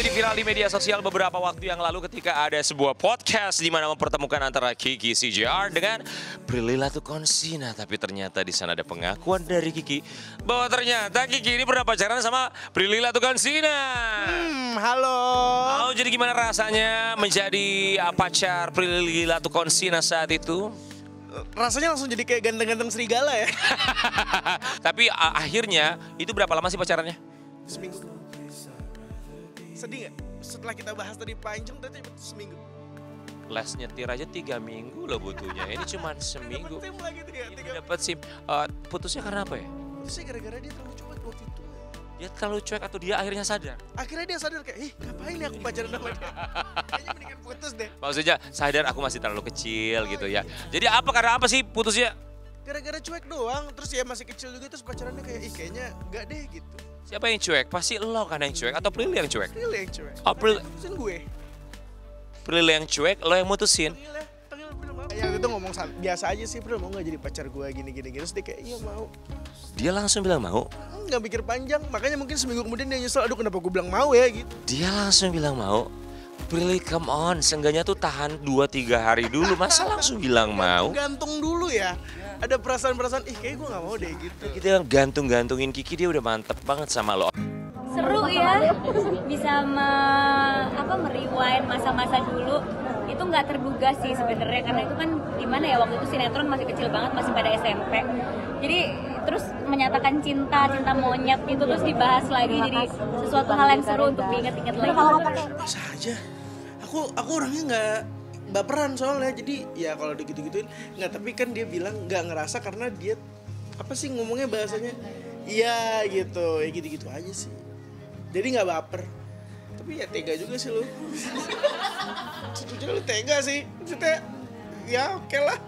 menjadi viral di media sosial beberapa waktu yang lalu ketika ada sebuah podcast di mana mempertemukan antara Kiki CJR dengan Prilly Latukonsina. Tapi ternyata di sana ada pengakuan dari Kiki bahwa ternyata Kiki ini pernah pacaran sama Prilly Latukonsina. Hmm, halo. Oh, jadi gimana rasanya menjadi uh, pacar Prilly Latukonsina saat itu? Rasanya langsung jadi kayak ganteng-ganteng serigala ya. Tapi uh, akhirnya itu berapa lama sih pacarannya? Seminggu. Sedih gak? Setelah kita bahas tadi panjang, cuma seminggu. Les nyetir aja tiga minggu loh butuhnya. Ini cuma seminggu. Dapat tim lagi tiga, tiga. Dapat SIM. Uh, putusnya karena apa ya? Sih gara-gara dia terlalu cuek waktu itu. Dia terlalu cuek atau dia akhirnya sadar? Akhirnya dia sadar kayak, ih ngapain nih aku pacaran sama dia? Kayaknya mendingan putus deh. Maksudnya sadar aku masih terlalu kecil gitu ya. Jadi apa karena apa sih putusnya? Gara-gara cuek doang, terus ya masih kecil juga terus pacarannya kayak, ih kayaknya enggak deh gitu. Siapa yang cuek? Pasti lo kan yang cuek atau Prilly yang cuek? Real yang cuek. Oh, Prilly. Putusin gue. Prilly yang cuek, lo yang mutusin. Real ya, panggil Pril mau. Ya itu ngomong biasa aja sih, Pril mau gak jadi pacar gue gini-gini. Terus dia kayak, iya mau. Dia langsung bilang mau. Nggak mikir panjang, makanya mungkin seminggu kemudian dia nyesel, aduh kenapa gue bilang mau ya gitu. Dia langsung bilang mau. Prilly come on, seenggaknya tuh tahan 2-3 hari dulu. Masa langsung bilang mau? Gantung dulu ya. Ada perasaan-perasaan, ih kayak gue gak mau deh gitu. Kita gantung-gantungin Kiki dia udah mantep banget sama lo. seru ya bisa me, apa meriwain masa-masa dulu itu nggak terduga sih sebenarnya karena itu kan di mana ya waktu itu sinetron masih kecil banget masih pada SMP jadi terus menyatakan cinta cinta monyet itu terus dibahas lagi jadi sesuatu hal yang seru untuk diingat-ingat lagi aja. Aku aku orangnya nggak baperan soalnya, jadi ya kalau digitu-gituin nggak. Tapi kan dia bilang nggak ngerasa karena dia apa sih ngomongnya bahasanya iya gitu, ya gitu-gitu aja sih. Jadi nggak baper. Tapi ya tega juga sih lu. Sejujurnya lu tega sih. Maksudnya ya oke lah.